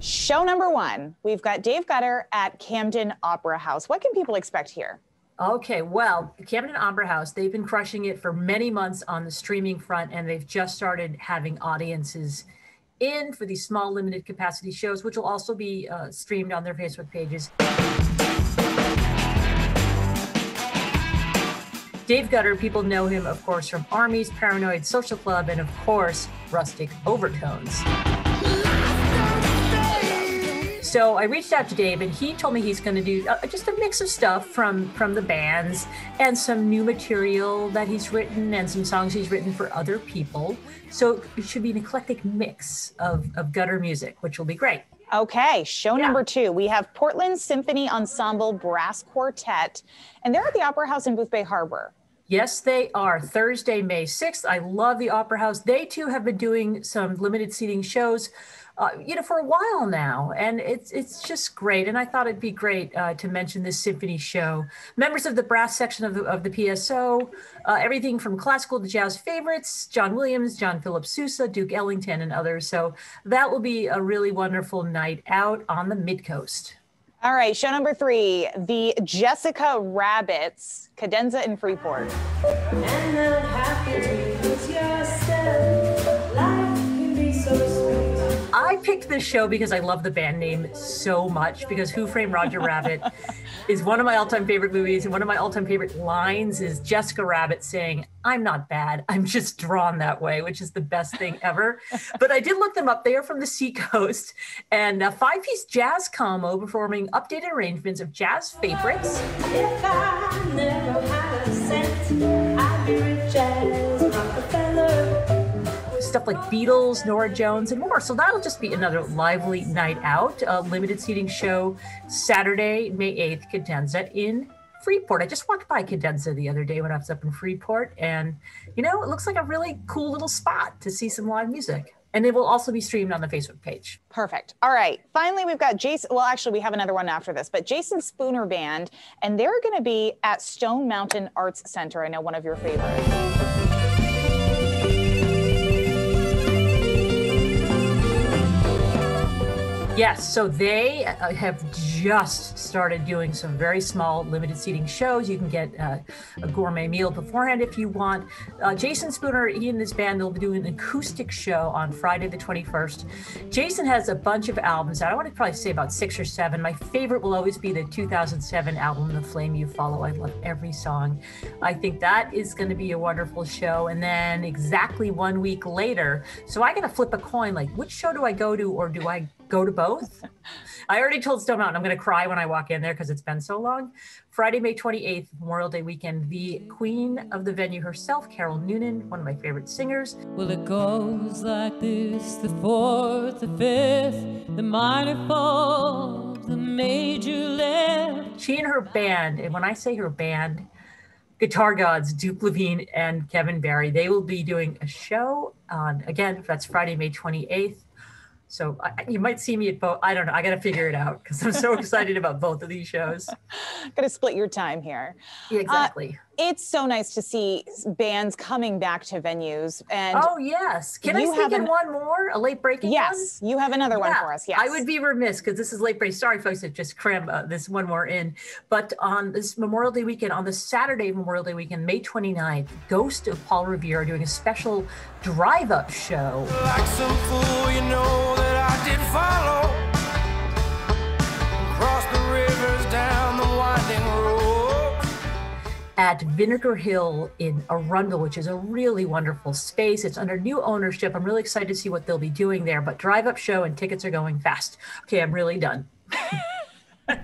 Show number one, we've got Dave Gutter at Camden Opera House. What can people expect here? Okay, well, Camden Opera House, they've been crushing it for many months on the streaming front, and they've just started having audiences in for these small limited capacity shows, which will also be uh, streamed on their Facebook pages. Dave Gutter, people know him, of course, from Armies, Paranoid Social Club, and of course, Rustic Overtones. So I reached out to Dave, and he told me he's going to do uh, just a mix of stuff from from the bands and some new material that he's written and some songs he's written for other people. So it should be an eclectic mix of of gutter music, which will be great. Okay, show yeah. number two. We have Portland Symphony Ensemble Brass Quartet, and they're at the Opera House in Boothbay Harbor. Yes, they are. Thursday, May 6th. I love the Opera House. They too have been doing some limited seating shows uh, you know, for a while now, and it's it's just great. And I thought it'd be great uh, to mention this symphony show. Members of the brass section of the of the PSO, uh, everything from classical to jazz favorites: John Williams, John Philip Sousa, Duke Ellington, and others. So that will be a really wonderful night out on the Mid Coast. All right, show number three: the Jessica Rabbits, Cadenza in Freeport. I picked this show because I love the band name so much because Who Framed Roger Rabbit is one of my all-time favorite movies and one of my all-time favorite lines is Jessica Rabbit saying, "I'm not bad. I'm just drawn that way," which is the best thing ever. but I did look them up. They are from the Seacoast and uh, a five-piece jazz combo performing updated arrangements of jazz favorites stuff like Beatles, Norah Jones, and more. So that'll just be another lively night out. A limited seating show Saturday, May 8th, Cadenza in Freeport. I just walked by Cadenza the other day when I was up in Freeport, and you know, it looks like a really cool little spot to see some live music. And it will also be streamed on the Facebook page. Perfect. All right. Finally, we've got Jason. Well, actually, we have another one after this, but Jason Spooner Band, and they're going to be at Stone Mountain Arts Center. I know one of your favorites. Yes, so they uh, have just started doing some very small limited seating shows. You can get uh, a gourmet meal beforehand if you want. Uh, Jason Spooner, he and his band, they'll be doing an acoustic show on Friday the 21st. Jason has a bunch of albums. I want to probably say about six or seven. My favorite will always be the 2007 album, The Flame You Follow. I love every song. I think that is going to be a wonderful show. And then exactly one week later, so I got to flip a coin like, which show do I go to or do I go to both. I already told Stone Mountain I'm going to cry when I walk in there because it's been so long. Friday, May 28th, Memorial Day weekend, the queen of the venue herself, Carol Noonan, one of my favorite singers. Well, it goes like this the fourth, the fifth, the minor fall, the major left. She and her band, and when I say her band, guitar gods Duke Levine and Kevin Barry. They will be doing a show on again. That's Friday, May 28th so I, you might see me at both. I don't know. I got to figure it out because I'm so excited about both of these shows. got to split your time here. Yeah, exactly. Uh, it's so nice to see bands coming back to venues. And oh yes, can I sneak in one more? A late breaking? Yes, one? you have another yeah, one for us. Yes, I would be remiss because this is late break. Sorry, folks, to just cram uh, this one more in. But on this Memorial Day weekend, on the Saturday Memorial Day weekend, May 29th, Ghost of Paul Revere are doing a special drive-up show. Like at Vinegar Hill in Arundel, which is a really wonderful space. It's under new ownership. I'm really excited to see what they'll be doing there. But drive up show and tickets are going fast. Okay, I'm really done.